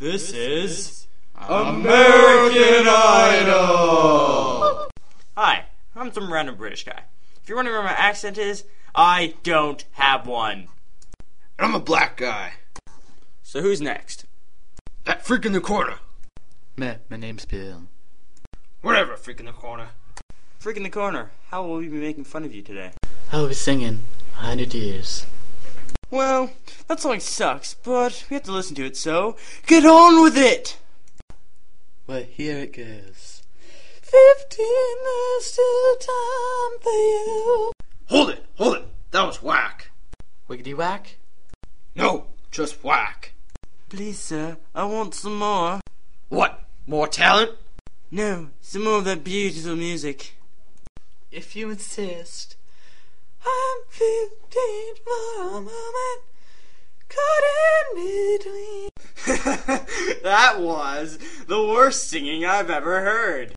This is American Idol! Hi, I'm some random British guy. If you're wondering where my accent is, I don't have one. I'm a black guy. So who's next? That freak in the corner. Me, my name's Bill. Whatever, freak in the corner. Freak in the corner. How will we be making fun of you today? I'll be singing a hundred years. Well, that song sucks, but we have to listen to it, so get on with it! Well, here it goes. Fifteen, there's still time for you. Hold it, hold it. That was whack. Wiggity whack. No, just whack. Please, sir, I want some more. What? More talent? No, some more of that beautiful music. If you insist. I'm fifteen for a moment. Caught in between. that was the worst singing I've ever heard.